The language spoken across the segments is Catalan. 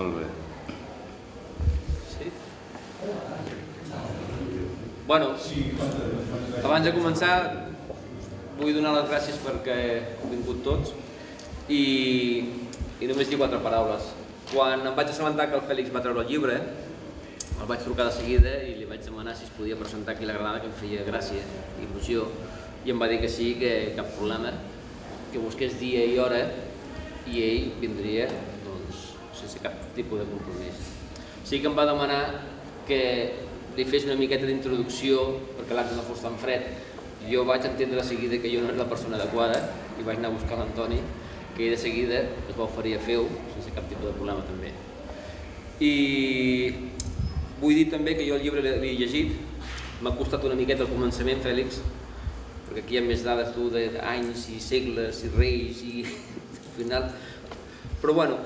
Molt bé. Sí? Bueno, abans de començar vull donar les gràcies perquè heu vingut tots i, i només dir quatre paraules. Quan em vaig assabentar que el Fèlix va treure el llibre, el vaig trucar de seguida i li vaig demanar si es podia presentar aquí la Granada, que em feia gràcia, il·lusió, i em va dir que sí, que cap problema, que busqués dia i hora i ell vindria sense cap tipus de compromís. Sí que em va demanar que li fes una miqueta d'introducció perquè l'acte no fos tan fred. Jo vaig entendre de seguida que jo no era la persona adequada i vaig anar a buscar l'Antoni, que de seguida es va oferir a fer-ho sense cap tipus de problema també. I vull dir també que jo el llibre l'he llegit, m'ha costat una miqueta al començament, Fèlix, perquè aquí hi ha més dades tu d'anys i segles i reis i al final... Però bueno,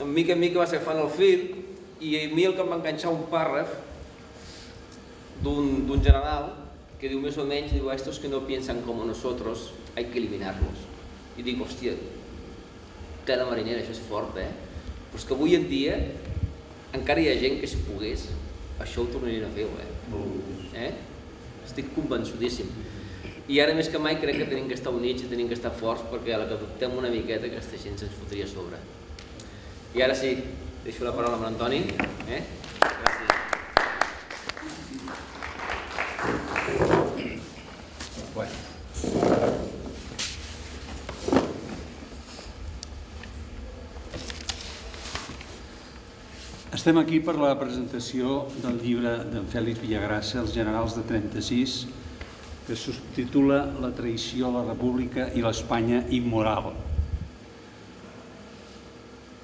en mica en mica va ser fan el fil i a mi el que em va enganxar un pàrraf d'un general que diu més o menys, diu, estos que no piensan como nosotros, hay que eliminarlos. I dic, hòstia, cada marinera, això és fort, eh? Però és que avui en dia encara hi ha gent que si pogués, això ho tornarien a fer, eh? eh? Estic convençudíssim. I ara més que mai crec que tenim que estar units i tenim que estar forts perquè a la que dubtem una miqueta aquesta gent se'ns fotria a sobre. I ara sí, deixo la paraula amb l'Antoni. Eh? Estem aquí per la presentació del llibre d'en Fèlix Villagrassa, Els generals de 36, que subtitula La traïció a la república i l'Espanya immoral.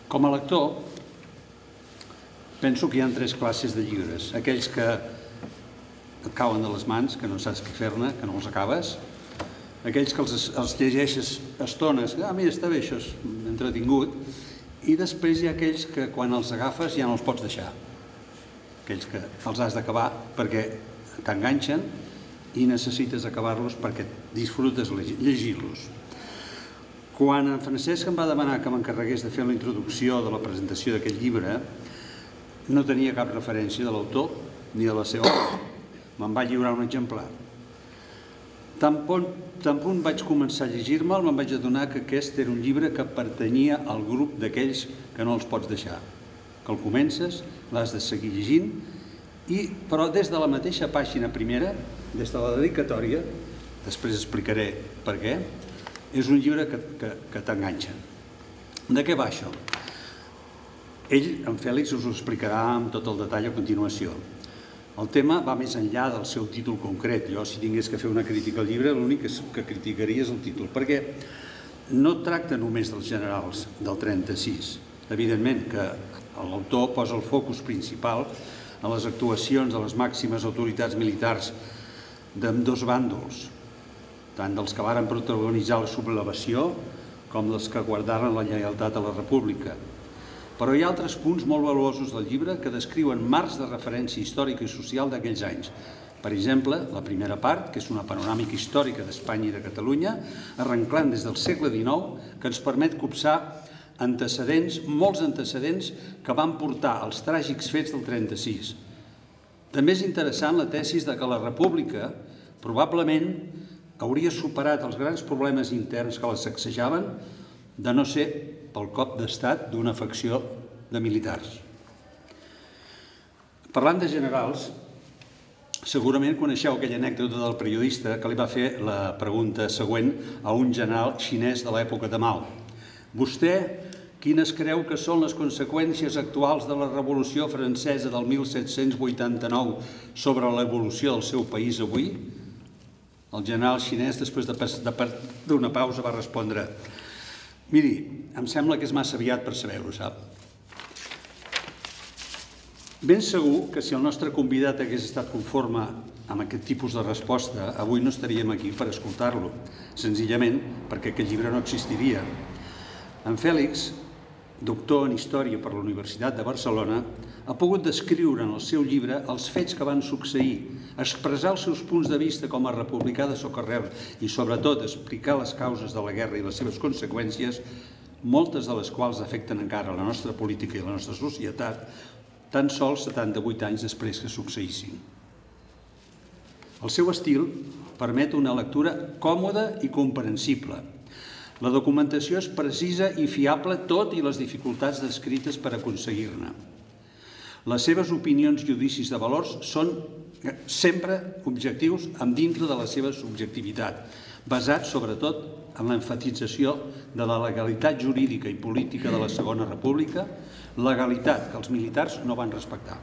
Com a lector, penso que hi ha tres classes de llibres. Aquells que et cauen de les mans, que no saps què fer-ne, que no els acabes. Aquells que els, llegeixes estones, ah, mira, està bé, això és entretingut, i després hi ha aquells que quan els agafes ja no els pots deixar. Aquells que els has d'acabar perquè t'enganxen i necessites acabar-los perquè disfrutes llegir-los. Quan en Francesc em va demanar que m'encarregués de fer la introducció de la presentació d'aquest llibre, no tenia cap referència de l'autor ni de la seva obra. Me'n va lliurar un exemplar. Tan bon, vaig començar a llegir-me'l, me'n vaig adonar que aquest era un llibre que pertanyia al grup d'aquells que no els pots deixar. Que el comences, l'has de seguir llegint, i, però des de la mateixa pàgina primera, des de la dedicatòria, després explicaré per què, és un llibre que, que, que t'enganxa. De què va això? Ell, en Fèlix, us ho explicarà amb tot el detall a continuació. El tema va més enllà del seu títol concret. Jo, si tingués que fer una crítica al llibre, l'únic que criticaria és el títol, perquè no tracta només dels generals del 36. Evidentment que l'autor posa el focus principal a les actuacions de les màximes autoritats militars d'ambdós bàndols, tant dels que varen protagonitzar la sublevació com dels que guardaren la lleialtat a la república, però hi ha altres punts molt valuosos del llibre que descriuen marcs de referència històrica i social d'aquells anys. Per exemple, la primera part, que és una panoràmica històrica d'Espanya i de Catalunya, arrenclant des del segle XIX, que ens permet copsar antecedents, molts antecedents que van portar als tràgics fets del 36. També és interessant la tesis de que la república probablement hauria superat els grans problemes interns que la sacsejaven de no ser pel cop d'estat d'una facció de militars. Parlant de generals, segurament coneixeu aquella anècdota del periodista que li va fer la pregunta següent a un general xinès de l'època de Mao. Vostè quines creu que són les conseqüències actuals de la Revolució Francesa del 1789 sobre l'evolució del seu país avui? El general xinès, després d'una pausa, va respondre Miri, em sembla que és massa aviat per saber-ho, sap? Ben segur que si el nostre convidat hagués estat conforme amb aquest tipus de resposta, avui no estaríem aquí per escoltar-lo, senzillament perquè aquest llibre no existiria. En Fèlix, doctor en Història per la Universitat de Barcelona, ha pogut descriure en el seu llibre els fets que van succeir, expressar els seus punts de vista com a republicà de socarrer i, sobretot, explicar les causes de la guerra i les seves conseqüències moltes de les quals afecten encara la nostra política i la nostra societat, tan sols 78 anys després que succeïssin. El seu estil permet una lectura còmoda i comprensible. La documentació és precisa i fiable tot i les dificultats descrites per aconseguir-ne. Les seves opinions i judicis de valors són sempre objectius amb dintre de la seva subjectivitat, basats sobretot en l'enfatització de la legalitat jurídica i política de la Segona República, legalitat que els militars no van respectar.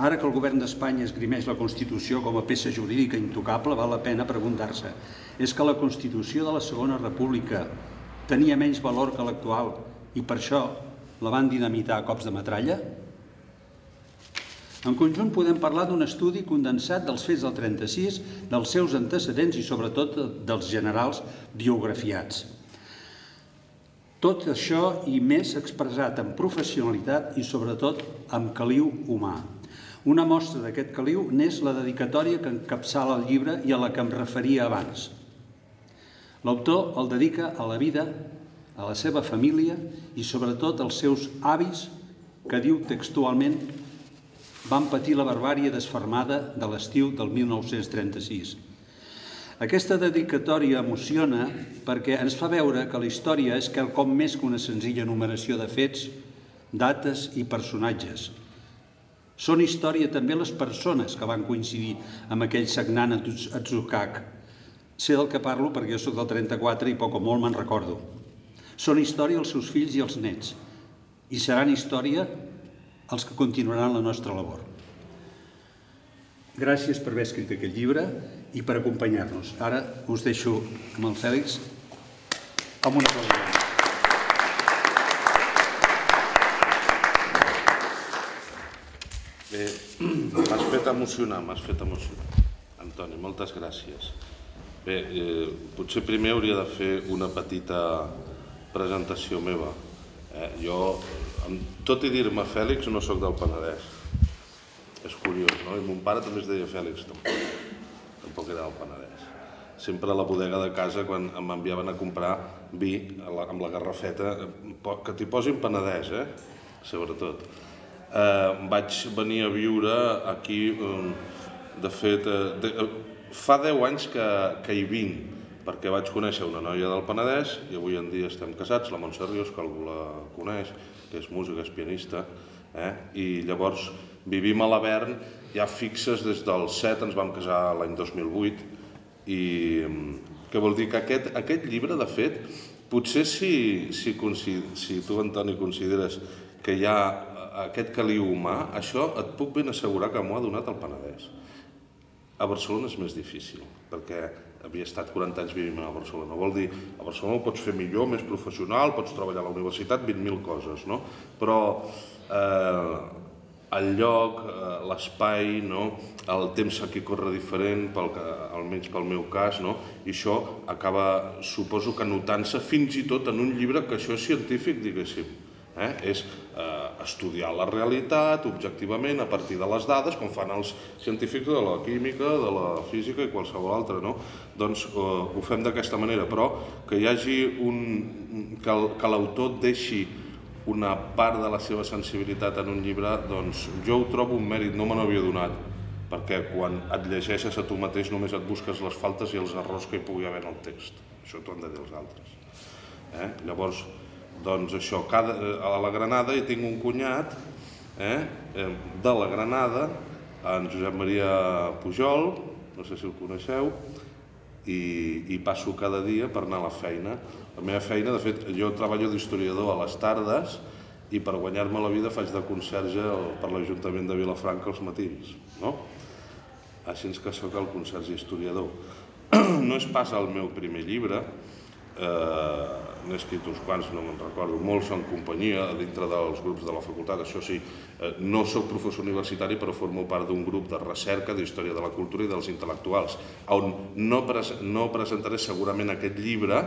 Ara que el govern d'Espanya esgrimeix la Constitució com a peça jurídica intocable, val la pena preguntar-se és que la Constitució de la Segona República tenia menys valor que l'actual i per això la van dinamitar a cops de metralla? En conjunt podem parlar d'un estudi condensat dels fets del 36, dels seus antecedents i sobretot dels generals biografiats. Tot això i més expressat amb professionalitat i sobretot amb caliu humà. Una mostra d'aquest caliu n'és la dedicatòria que encapçala el llibre i a la que em referia abans. L'autor el dedica a la vida, a la seva família i sobretot als seus avis que diu textualment van patir la barbària desfermada de l'estiu del 1936. Aquesta dedicatòria emociona perquè ens fa veure que la història és quelcom més que una senzilla numeració de fets, dates i personatges. Són història també les persones que van coincidir amb aquell sagnant Atzukak. Sé del que parlo perquè jo sóc del 34 i poc o molt me'n recordo. Són història els seus fills i els nets. I seran història els que continuaran la nostra labor. Gràcies per haver escrit aquest llibre i per acompanyar-nos. Ara us deixo amb el Fèlix amb una cosa. Bé, m'has fet emocionar, m'has fet emocionar. Antoni, moltes gràcies. Bé, eh, potser primer hauria de fer una petita presentació meva. Eh, jo tot i dir-me Fèlix, no sóc del Penedès. És curiós, no? I mon pare també es deia Fèlix, tampoc. Tampoc era del Penedès. Sempre a la bodega de casa, quan em enviaven a comprar vi amb la garrafeta, que t'hi posin Penedès, eh? Sobretot. Eh, vaig venir a viure aquí, de fet, eh, de, fa 10 anys que, que hi vinc, perquè vaig conèixer una noia del Penedès i avui en dia estem casats, la Montse Rios, que algú la coneix, que és músic, és pianista, eh? i llavors vivim a l'Avern ja fixes des del 7, ens vam casar l'any 2008, i què vol dir que aquest, aquest llibre, de fet, potser si, si, si tu, Antoni, consideres que hi ha aquest caliu humà, això et puc ben assegurar que m'ho ha donat el Penedès. A Barcelona és més difícil, perquè havia estat 40 anys vivint a Barcelona. Vol dir, a Barcelona ho pots fer millor, més professional, pots treballar a la universitat, 20.000 coses, no? Però eh, el lloc, eh, l'espai, no? el temps aquí corre diferent, pel que, almenys pel meu cas, no? i això acaba, suposo que notant-se fins i tot en un llibre que això és científic, diguéssim. Eh? És eh, estudiar la realitat objectivament a partir de les dades, com fan els científics de la química, de la física i qualsevol altra. No? Doncs eh, ho fem d'aquesta manera, però que hi hagi un... que l'autor deixi una part de la seva sensibilitat en un llibre, doncs jo ho trobo un mèrit, no me n'havia donat, perquè quan et llegeixes a tu mateix només et busques les faltes i els errors que hi pugui haver en el text. Això t'ho han de dir els altres. Eh? Llavors, doncs això, cada, a la Granada hi tinc un cunyat eh, eh, de la Granada, en Josep Maria Pujol, no sé si el coneixeu, i, i passo cada dia per anar a la feina. La meva feina, de fet, jo treballo d'historiador a les tardes i per guanyar-me la vida faig de conserge per l'Ajuntament de Vilafranca els matins. No? Així que sóc el conserge historiador. No és pas el meu primer llibre, eh, n'he escrit uns quants, no me'n recordo, molts en companyia dintre dels grups de la facultat, això sí, eh, no sóc professor universitari però formo part d'un grup de recerca d'història de la cultura i dels intel·lectuals, on no, pres no presentaré segurament aquest llibre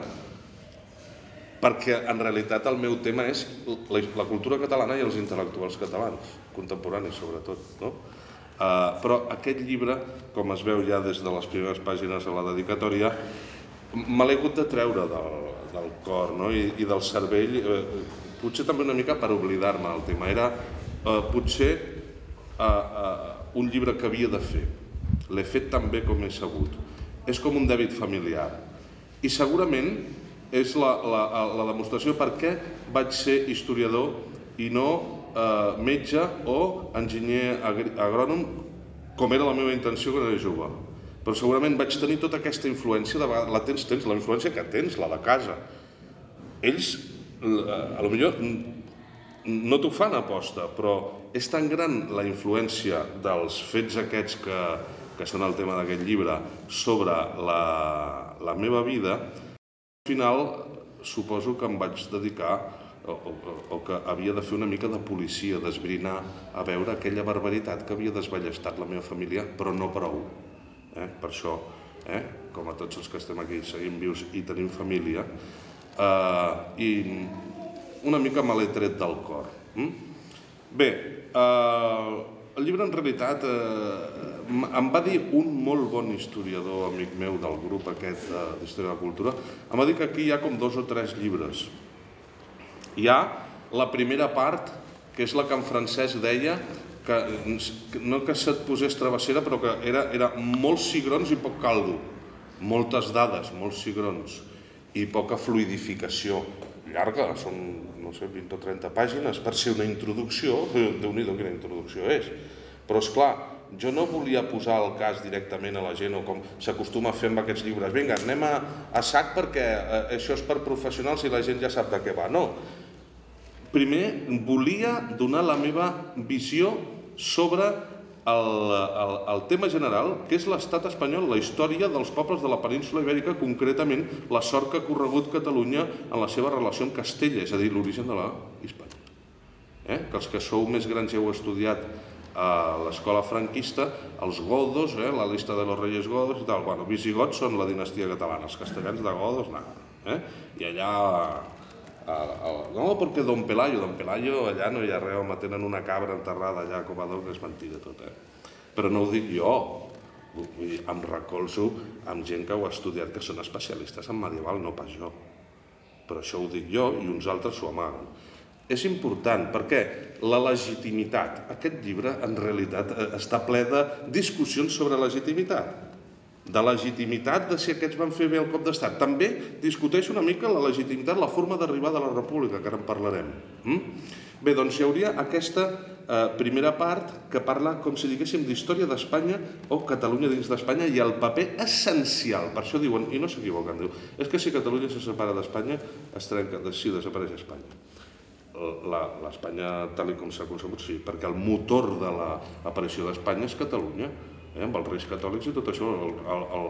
perquè en realitat el meu tema és la, cultura catalana i els intel·lectuals catalans, contemporanis sobretot. No? Uh, però aquest llibre, com es veu ja des de les primeres pàgines de la dedicatòria, me l'he hagut de treure del, del cor no? I, i del cervell, eh, potser també una mica per oblidar-me del tema, era eh, potser eh, eh, un llibre que havia de fer. L'he fet tan bé com he sabut. És com un dèbit familiar. I segurament és la, la, la demostració per què vaig ser historiador i no eh, metge o enginyer agrònom com era la meva intenció quan era jove. Però segurament vaig tenir tota aquesta influència, de la tens, tens la influència que tens, la de casa. Ells, a lo millor, no t'ho fan aposta, però és tan gran la influència dels fets aquests que, que són el tema d'aquest llibre sobre la, la meva vida, al final suposo que em vaig dedicar o, o, o que havia de fer una mica de policia, d'esbrinar a veure aquella barbaritat que havia desballestat la meva família, però no prou. Eh? Per això, eh? com a tots els que estem aquí, seguim vius i tenim família, eh, i una mica me l'he tret del cor. Mm? Bé, eh, el llibre en realitat eh, em va dir un molt bon historiador, amic meu del grup aquest eh, d'Història de la Cultura, em va dir que aquí hi ha com dos o tres llibres hi ha la primera part, que és la que en francès deia que no que se't posés travessera, però que era, era molts cigrons i poc caldo, moltes dades, molts cigrons i poca fluidificació. Llarga, són, no sé, 20 o 30 pàgines per ser una introducció, déu-n'hi-do quina introducció és. Però, és clar, jo no volia posar el cas directament a la gent o com s'acostuma a fer amb aquests llibres. Vinga, anem a, a sac perquè eh, això és per professionals i la gent ja sap de què va. No, primer volia donar la meva visió sobre el, el, el tema general, que és l'estat espanyol, la història dels pobles de la península ibèrica, concretament la sort que ha corregut Catalunya en la seva relació amb Castella, és a dir, l'origen de la Hispània. Eh? Que els que sou més grans ja heu estudiat a l'escola franquista, els godos, eh? la llista de los reyes godos i tal. Bueno, visigots són la dinastia catalana, els castellans de godos, nada. Eh? I allà el, el, no, perquè Don Pelayo, Don Pelayo, allà no hi ha res, home, tenen una cabra enterrada allà com a don, és mentida tot, eh? Però no ho dic jo, vull dir, em recolzo amb gent que ho ha estudiat, que són especialistes en medieval, no pas jo. Però això ho dic jo i uns altres s'ho amaguen. És important perquè la legitimitat, aquest llibre en realitat eh, està ple de discussions sobre legitimitat de legitimitat de si aquests van fer bé el cop d'estat. També discuteix una mica la legitimitat, la forma d'arribar de la república, que ara en parlarem. Mm? Bé, doncs hi hauria aquesta eh, primera part que parla, com si diguéssim, d'història d'Espanya o Catalunya dins d'Espanya i el paper essencial. Per això diuen, i no s'equivoquen, diu, és que si Catalunya se separa d'Espanya, es trenca, si desapareix Espanya. L'Espanya, tal com s'ha concebut, sí, perquè el motor de l'aparició d'Espanya és Catalunya eh, amb els reis catòlics i tot això, el, el, el,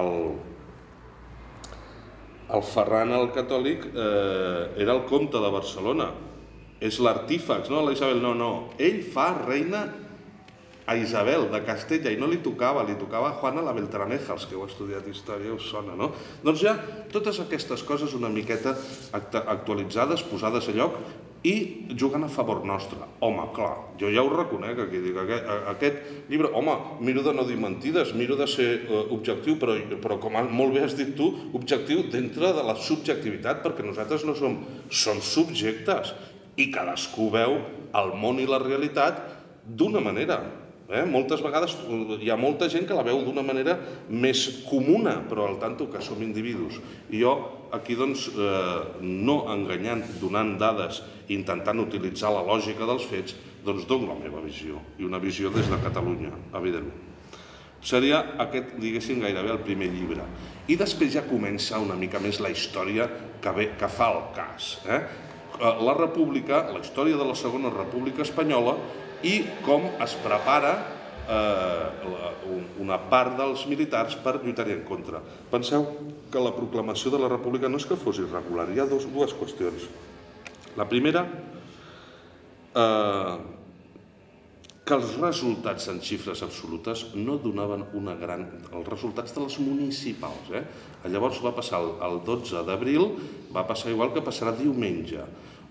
el, el Ferran el catòlic eh, era el comte de Barcelona, és l'artífax, no? La Isabel, no, no, ell fa reina a Isabel de Castella i no li tocava, li tocava a Juana la Beltraneja, els que heu estudiat història us sona, no? Doncs ja totes aquestes coses una miqueta actualitzades, posades a lloc, i jugant a favor nostre. Home, clar, jo ja ho reconec aquí, dic, aquest, aquest llibre, home, miro de no dir mentides, miro de ser uh, objectiu, però, però com molt bé has dit tu, objectiu dintre de la subjectivitat, perquè nosaltres no som, som subjectes i cadascú veu el món i la realitat d'una manera. Eh? Moltes vegades hi ha molta gent que la veu d'una manera més comuna, però al tanto que som individus. I jo aquí, doncs, eh, no enganyant, donant dades, intentant utilitzar la lògica dels fets, doncs dono la meva visió, i una visió des de Catalunya, evidentment. Seria aquest, diguéssim, gairebé el primer llibre. I després ja comença una mica més la història que, ve, que fa el cas. Eh? eh la República, la història de la Segona República Espanyola, i com es prepara eh, una part dels militars per lluitar-hi en contra. Penseu que la proclamació de la república no és que fos irregular, hi ha dos, dues qüestions. La primera, eh, que els resultats en xifres absolutes no donaven una gran... els resultats de les municipals. Eh? Llavors va passar el 12 d'abril, va passar igual que passarà diumenge.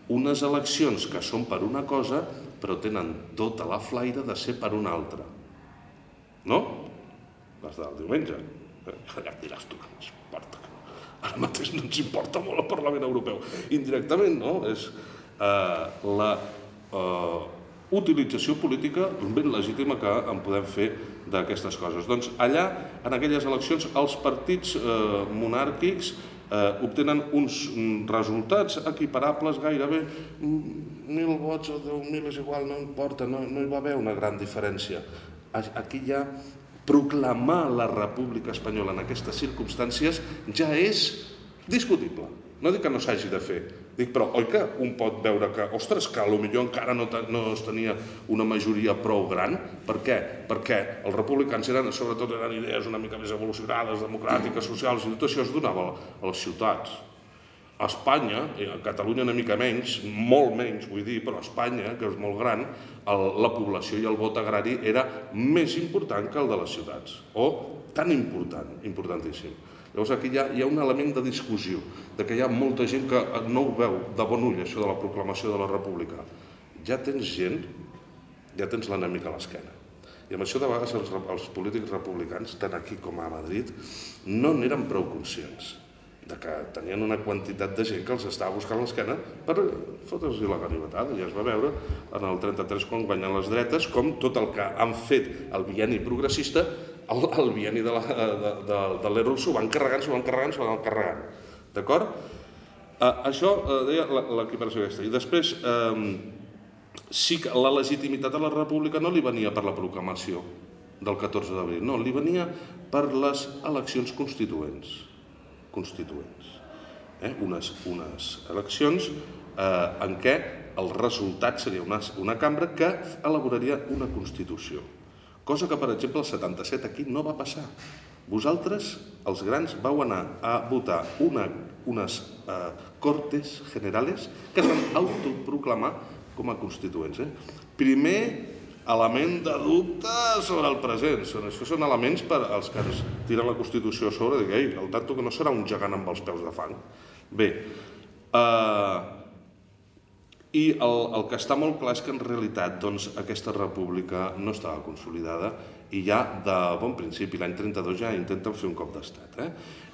Unes eleccions que són per una cosa però tenen tota la flaire de ser per una altra. No? Les del diumenge. Ja et diràs tu que m'esporta. ara mateix no ens importa molt el Parlament Europeu. Indirectament, no? És eh, la eh, utilització política ben legítima que en podem fer d'aquestes coses. Doncs allà, en aquelles eleccions, els partits eh, monàrquics eh, obtenen uns resultats equiparables gairebé mm, mil vots o deu mil és igual, no importa, no, no hi va haver una gran diferència. Aquí ja proclamar la República Espanyola en aquestes circumstàncies ja és discutible. No dic que no s'hagi de fer, dic, però oi que un pot veure que, ostres, que potser encara no, no es tenia una majoria prou gran? Per què? Perquè els republicans eren, sobretot eren idees una mica més evolucionades, democràtiques, socials, i tot això es donava a les ciutats. A Espanya, a Catalunya una mica menys, molt menys vull dir, però a Espanya, que és molt gran, el, la població i el vot agrari era més important que el de les ciutats, o tan important, importantíssim. Llavors aquí hi ha, hi ha un element de discussió, de que hi ha molta gent que no ho veu de bon ull, això de la proclamació de la república. Ja tens gent, ja tens l'enemic a l'esquena. I amb això de vegades els, els polítics republicans, tant aquí com a Madrid, no n'eren prou conscients de que tenien una quantitat de gent que els estava buscant l'esquena per fotre's la ganivetada. Ja es va veure en el 33 quan guanyen les dretes com tot el que han fet el bieni progressista el, el bieni de, la, de, de, de l'Ero s'ho van carregant, s'ho van carregant, s'ho van carregant. D'acord? Eh, això eh, deia l'equiparació aquesta. I després, eh, sí que la legitimitat de la república no li venia per la proclamació del 14 d'abril, no, li venia per les eleccions constituents. Constituents. Eh? Unes, unes eleccions eh, en què el resultat seria una, una cambra que elaboraria una Constitució. Cosa que, per exemple, el 77 aquí no va passar. Vosaltres, els grans, vau anar a votar una, unes eh, Cortes Generales que es van autoproclamar com a constituents. Eh? Primer element de dubte sobre el present. Això són elements per als que ens tiren la Constitució a sobre, dir, el tanto que no serà un gegant amb els peus de fang. Bé, eh, i el, el que està molt clar és que en realitat doncs, aquesta república no estava consolidada i ja de bon principi, l'any 32 ja intenten fer un cop d'estat. Eh?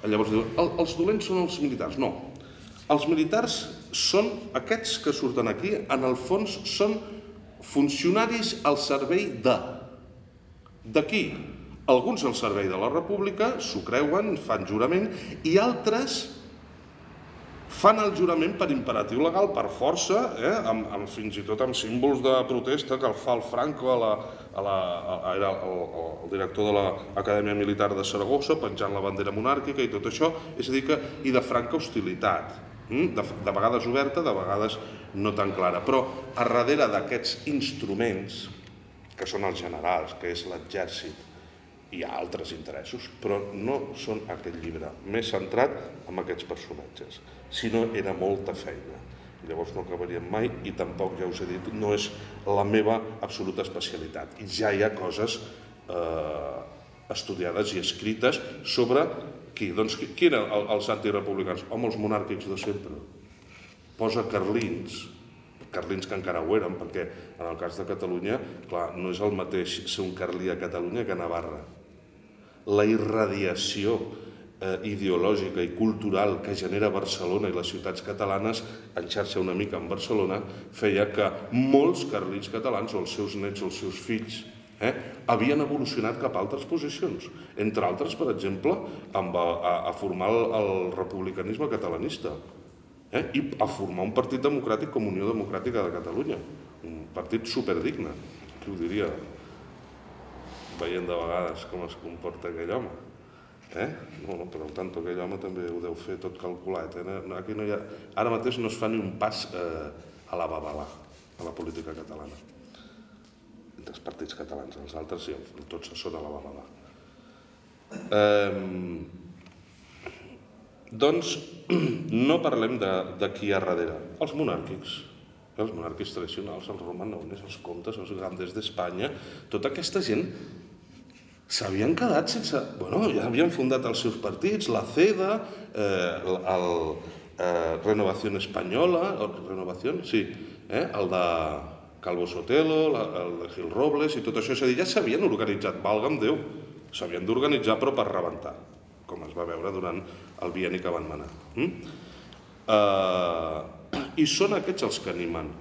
Llavors diuen, el, els dolents són els militars. No, els militars són aquests que surten aquí, en el fons són funcionaris al servei de. Qui? Alguns al servei de la república, s'ho creuen, fan jurament, i altres fan el jurament per imperatiu legal, per força, eh? amb, amb, fins i tot amb símbols de protesta que el fa el Franco, a la, a la, a, era el, el, director de l'Acadèmia Militar de Saragossa, penjant la bandera monàrquica i tot això, és a dir que, i de franca hostilitat, hm? de, de vegades oberta, de vegades no tan clara. Però a darrere d'aquests instruments, que són els generals, que és l'exèrcit, hi ha altres interessos, però no són aquest llibre, més centrat en aquests personatges. Si no, era molta feina. Llavors no acabaríem mai i tampoc, ja us he dit, no és la meva absoluta especialitat. Ja hi ha coses eh, estudiades i escrites sobre qui. Doncs qui, qui eren els antirepublicans? Home, els monàrquics de sempre. Posa carlins, carlins que encara ho eren, perquè en el cas de Catalunya, clar, no és el mateix ser un carlí a Catalunya que a Navarra la irradiació eh, ideològica i cultural que genera Barcelona i les ciutats catalanes en xarxa una mica en Barcelona feia que molts carlins catalans o els seus nets o els seus fills eh, havien evolucionat cap a altres posicions. Entre altres, per exemple, amb a, a, a formar el, el republicanisme catalanista eh, i a formar un partit democràtic com Unió Democràtica de Catalunya. Un partit superdigne, qui ho diria? Veient de vegades com es comporta aquell home. Eh? No, no, però tant aquell home també ho deu fer tot calculat. Eh? Aquí no hi ha... Ara mateix no es fa ni un pas eh, a la babalà, a la política catalana. Entre els partits catalans, els altres sí, tots són a la babalà. Eh, doncs no parlem de, de qui hi ha darrere, els monàrquics els monàrquics tradicionals, els romanones, els comtes, els grandes d'Espanya, tota aquesta gent s'havien quedat sense... Bueno, ja havien fundat els seus partits, la CEDA, eh, el, eh, Renovació Espanyola, Renovació, sí, eh, el de Calvo Sotelo, la, el de Gil Robles i tot això. És a dir, ja s'havien organitzat, valga'm Déu, s'havien d'organitzar però per rebentar, com es va veure durant el bieni que van manar. Mm? Uh, I són aquests els que animen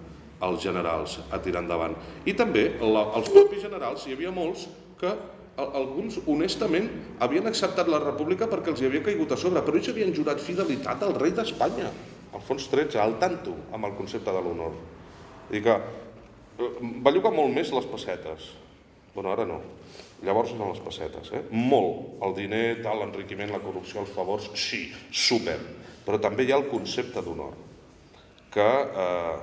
els generals a tirar endavant. I també la, els propis generals, hi havia molts que alguns honestament havien acceptat la república perquè els hi havia caigut a sobre, però ells havien jurat fidelitat al rei d'Espanya, Alfons XIII, al tanto amb el concepte de l'honor. I que belluga molt més les pessetes. Bueno, ara no. Llavors eren les pessetes, eh? Molt. El diner, tal, l'enriquiment, la corrupció, els favors, sí, super. Però també hi ha el concepte d'honor, que eh,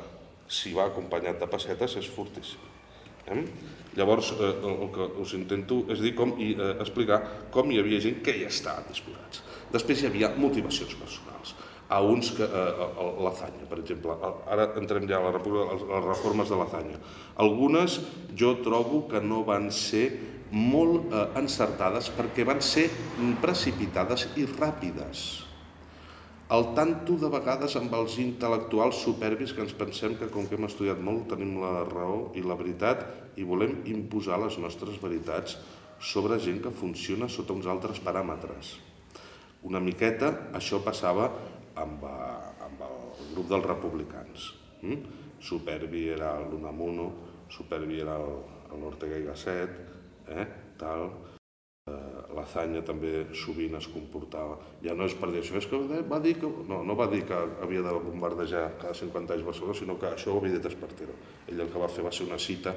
si va acompanyat de pessetes és fortíssim. Eh? Llavors, eh, el que us intento és dir com, i eh, explicar com hi havia gent que hi estaven disposats. Després hi havia motivacions personals a uns que, eh, l'Azanya, per exemple. Ara entrem ja a la República, les reformes de l'Azanya. Algunes jo trobo que no van ser molt eh, encertades perquè van ser precipitades i ràpides. El tanto de vegades amb els intel·lectuals superbis que ens pensem que com que hem estudiat molt tenim la raó i la veritat i volem imposar les nostres veritats sobre gent que funciona sota uns altres paràmetres. Una miqueta això passava amb, eh, amb el grup dels republicans. Mm? Superbi era l'Unamuno, Superbi era l'Ortega i Gasset, eh? tal. Eh, L'Azanya també sovint es comportava. Ja no és per dir això, és que va dir que... No, no va dir que havia de bombardejar cada 50 anys Barcelona, sinó que això ho havia dit Espartero. Ell el que va fer va ser una cita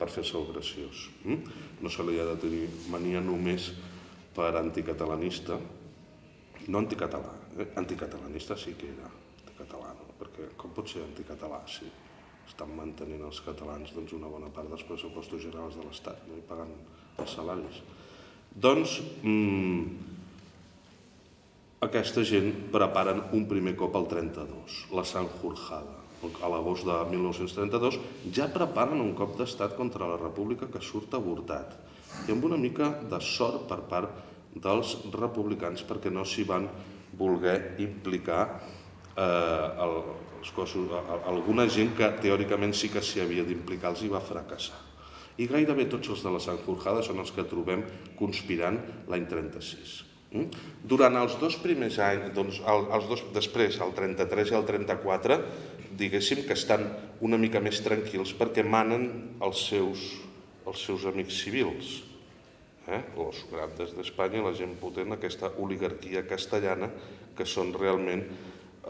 per fer-se el graciós. Mm? No se li ha de tenir mania només per anticatalanista, no anticatalà, eh? anticatalanista sí que era anticatalà, no? perquè com pot ser anticatalà si estan mantenint els catalans doncs, una bona part dels pressupostos generals de l'Estat no? i pagant els salaris. Doncs mmm, aquesta gent preparen un primer cop al 32, la Sant Jorjada. A l'agost de 1932 ja preparen un cop d'estat contra la república que surt avortat i amb una mica de sort per part dels republicans perquè no s'hi van voler implicar eh, el, els cossos, alguna gent que teòricament sí que s'hi havia d'implicar els hi va fracassar. I gairebé tots els de la Sant Jorjada són els que trobem conspirant l'any 36. Mm? Durant els dos primers anys, doncs, els dos, després, el 33 i el 34, diguéssim que estan una mica més tranquils perquè manen els seus, els seus amics civils eh? els grandes d'Espanya, la gent potent, aquesta oligarquia castellana, que són realment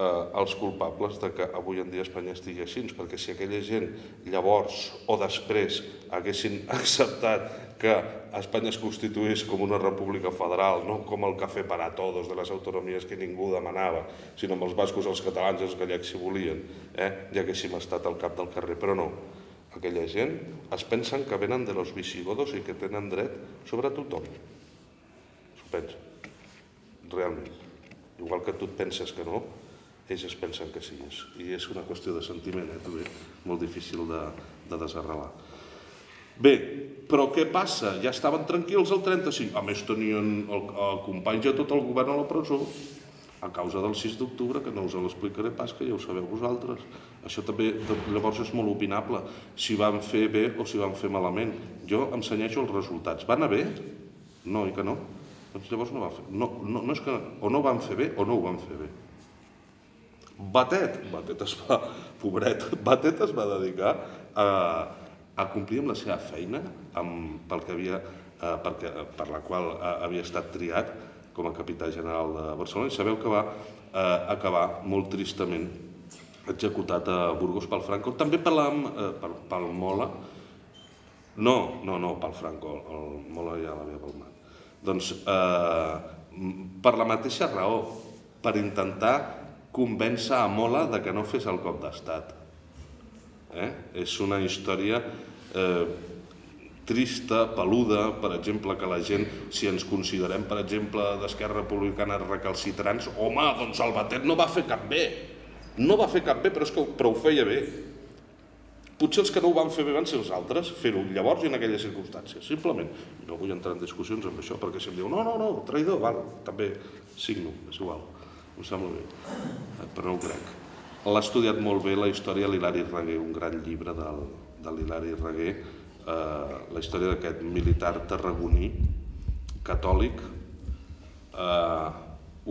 eh, els culpables de que avui en dia Espanya estigui així, perquè si aquella gent llavors o després haguessin acceptat que Espanya es constituís com una república federal, no com el cafè per a todos de les autonomies que ningú demanava, sinó amb els bascos, els catalans i els gallecs si volien, eh? ja haguéssim estat al cap del carrer, però no aquella gent es pensen que venen de los visigodos i que tenen dret sobre tothom. S'ho pensen, realment. Igual que tu et penses que no, ells es pensen que sí. I és una qüestió de sentiment, eh, també, molt difícil de, de desarrelar. Bé, però què passa? Ja estaven tranquils el 35. A més, tenien el, el company ja tot el govern a la presó a causa del 6 d'octubre, que no us l'explicaré pas, que ja ho sabeu vosaltres. Això també llavors és molt opinable, si van fer bé o si van fer malament. Jo em senyeixo els resultats. Van a bé? No, i que no? Doncs llavors no va fer. No, no, no és que o no van fer bé o no ho van fer bé. Batet, Batet es va, pobret, Batet es va dedicar a, a complir amb la seva feina, amb, pel que havia, eh, perquè, per la qual eh, havia estat triat, com a capità general de Barcelona i sabeu que va eh, acabar molt tristament executat a Burgos pel Franco, també la, eh, pel, pel Mola, no, no, no, pel Franco, el Mola ja l'havia palmat. Doncs eh, per la mateixa raó, per intentar convèncer a Mola de que no fes el cop d'estat. Eh? És una història eh, trista, peluda, per exemple, que la gent, si ens considerem, per exemple, d'Esquerra Republicana recalcitrants, home, doncs el Batet no va fer cap bé. No va fer cap bé, però, és que, però ho feia bé. Potser els que no ho van fer bé van ser els altres, fer-ho llavors i en aquelles circumstàncies, simplement. No vull entrar en discussions amb això, perquè si em diu no, no, no, traïdor, val, també signo, és igual, em sembla bé, eh, però no ho crec. L'ha estudiat molt bé la història l'Hilari Reguer, un gran llibre del, de l'Hilari Reguer, eh, la història d'aquest militar tarragoní, catòlic, eh,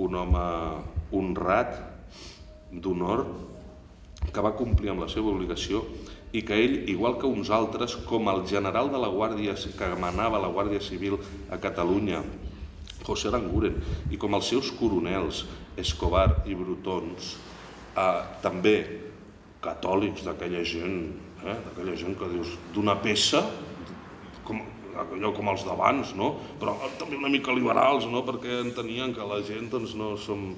un home honrat, d'honor, que va complir amb la seva obligació i que ell, igual que uns altres, com el general de la Guàrdia que manava la Guàrdia Civil a Catalunya, José Aranguren, i com els seus coronels, Escobar i Brutons, eh, també catòlics d'aquella gent, eh, d'aquella gent que dius d'una peça, com, allò com els d'abans, no? però també una mica liberals, no? perquè entenien que la gent doncs, no, som,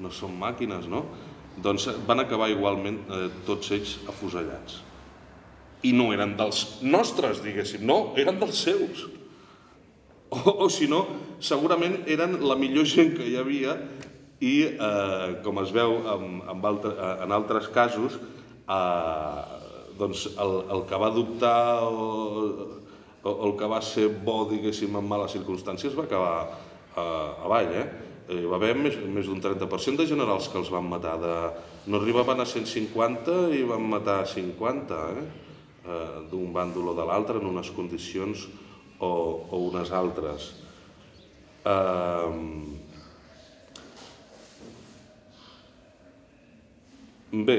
no som màquines, no? doncs van acabar igualment eh, tots ells afusellats. I no eren dels nostres, diguéssim, no, eren dels seus. O, o si no, segurament eren la millor gent que hi havia i, eh, com es veu en, en, altre, en altres casos, eh, doncs el, el que va dubtar o, o el que va ser bo, diguéssim, en males circumstàncies va acabar eh, avall, eh? hi va haver més, més d'un 30% de generals que els van matar. De, no arribaven a 150 i van matar 50, eh? eh d'un bàndol o de l'altre en unes condicions o, o unes altres. Eh, bé,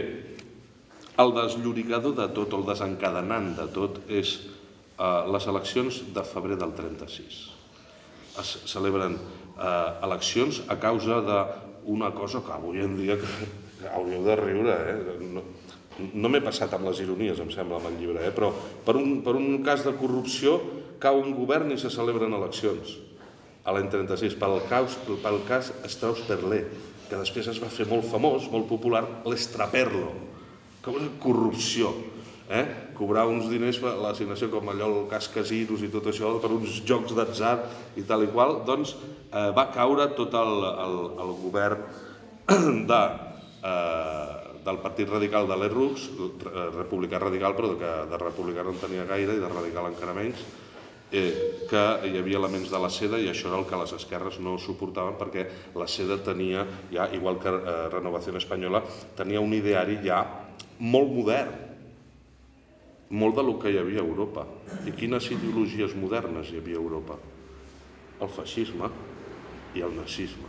el desllorigador de tot, el desencadenant de tot, és eh, les eleccions de febrer del 36. Es celebren eh, eleccions a causa d'una cosa que avui en dia que, que hauríeu de riure, eh? no, no m'he passat amb les ironies, em sembla, amb el llibre, eh? però per un, per un cas de corrupció cau un govern i se celebren eleccions a l'any 36, pel, caus, pel cas Strauss-Perlé, que després es va fer molt famós, molt popular, l'estraperlo, que és corrupció eh? cobrar uns diners per l'assignació com allò el cas casinos i tot això per uns jocs d'atzar i tal i qual, doncs eh, va caure tot el, el, el govern de, eh, del Partit Radical de l'Errux, republicà radical, però que de republicà no en tenia gaire i de radical encara menys, eh, que hi havia elements de la seda i això era el que les esquerres no suportaven perquè la seda tenia, ja, igual que eh, Renovació Espanyola, tenia un ideari ja molt modern, molt del que hi havia a Europa. I quines ideologies modernes hi havia a Europa? El feixisme i el nazisme.